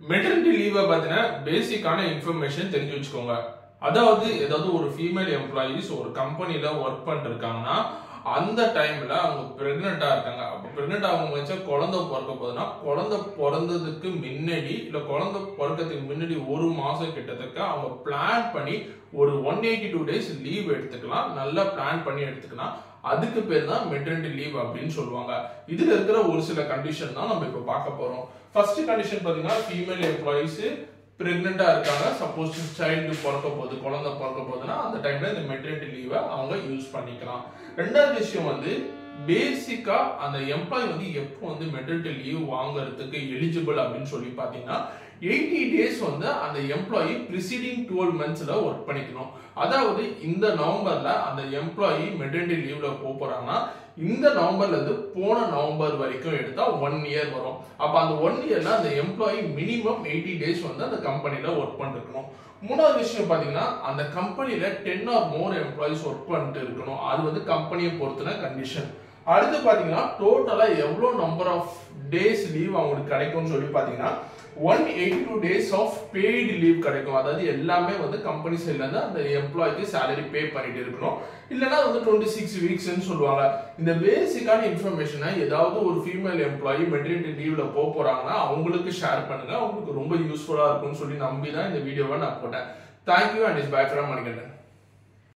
Maternity லீவை பார்த்தீங்கன்னா பேசிக்கான information தெரிஞ்சு வச்சுக்கோங்க. அதாவது ஏதாவது ஒரு ஃபீமேல் எம்ப்ளாயீஸ் ஒரு கம்பெனியில் ஒர்க் பண்ணிருக்காங்கன்னா அந்த டைம்ல அவங்க பிரெக்னெண்டா இருக்காங்க. அப்போ பிரெக்னெண்ட் அவங்க வச்சா குழந்தை பிறக்க போகுதுன்னா குழந்தை பிறந்ததுக்கு முன்னாடி இல்லை குழந்தை பிறக்கிறதுக்கு முன்னாடி ஒரு மாசம் கிட்டத்தட்ட அவங்க பிளான் பண்ணி ஒரு one eighty two days leave எடுத்துக்கலாம். நல்லா பிளான் பண்ணி எடுத்துக்கலாம். அதுக்கு பேர் தான் மெட்டர்னிட்டி லீவ் அப்படின்னு சொல்லுவாங்க. இதுல இருக்கிற ஒரு சில கண்டிஷன் தான் நம்ம இப்போ பார்க்க போறோம். ஃபர்ஸ்ட் கண்டிஷன் பாத்தீங்கன்னா ஃபீமேல் எம்ப்ளாயிஸ் பிரெக்னெண்டா இருக்காங்க. சப்போஸ் சைல்டு பிறக்க போகுது குழந்தை பிறக்க போகுதுன்னா அந்த டைம்ல இந்த மெட்டர்னிட்டி லீவை அவங்க யூஸ் பண்ணிக்கலாம். ரெண்டாவது விஷயம் வந்து பேசிக்கா அந்த எம்ப்ளாயி வந்து எப்போ வந்து மெட்டர்னிட்டி லீவ் வாங்குறதுக்கு எலிஜிபிள் அப்படின்னு சொல்லி பார்த்தீங்கன்னா எயிட்டி டேஸ் வந்து அந்த எம்ப்ளாயி ப்ரிசீடிங் டுவெல் மந்த்ஸில் ஒர்க் பண்ணிக்கணும். அதாவது இந்த நவம்பரில் அந்த எம்ப்ளாயி மெட்டர்னிட்டி லீவில் போகிறாங்கன்னா இந்த நவம்பர்லேருந்து போன நவம்பர் வரைக்கும் எடுத்தால் ஒன் இயர் வரும். அப்போ அந்த ஒன் இயரில் அந்த எம்ப்ளாயி மினிமம் எயிட்டி டேஸ் வந்து அந்த கம்பெனியில் ஒர்க் பண்ணிருக்கணும். மூணாவது விஷயம் பார்த்தீங்கன்னா அந்த கம்பெனியில் ten or more employees work பண்ணிட்டு இருக்கணும். அது வந்து கம்பெனியை பொறுத்தின கண்டிஷன் அடுத்து பாத்தீங்கன்னா டோட்டலா எவ்வளவு நம்பர் ஆஃப் டேஸ் லீவ் அவங்களுக்கு கிடைக்கும்னு சொல்லி பாத்தீங்கன்னா one eighty two days of paid leave கிடைக்கும். அதாவது எல்லாமே வந்து கம்பெனி சைட்ல இருந்து அந்த எம்ப்ளாய்க்கு சேலரி பே பண்ணிட்டு இருக்கணும். இல்லைன்னா வந்து டுவெண்ட்டி சிக்ஸ் வீக்ஸ்னு சொல்லுவாங்க. இந்த பேசிக்கான இன்ஃபர்மேஷனை ஏதாவது ஒரு ஃபீமேல் எம்ப்ளாயி மெட்டர்னிட்டி லீவ்ல போக போறாங்கன்னா அவங்களுக்கு ஷேர் பண்ணுங்க. அவங்களுக்கு ரொம்ப யூஸ்ஃபுல்லா இருக்கும்னு சொல்லி நம்பி தான் இந்த வீடியோவை நான் போட்டேன். Thank you and is bye from Manikandan.